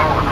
Oh,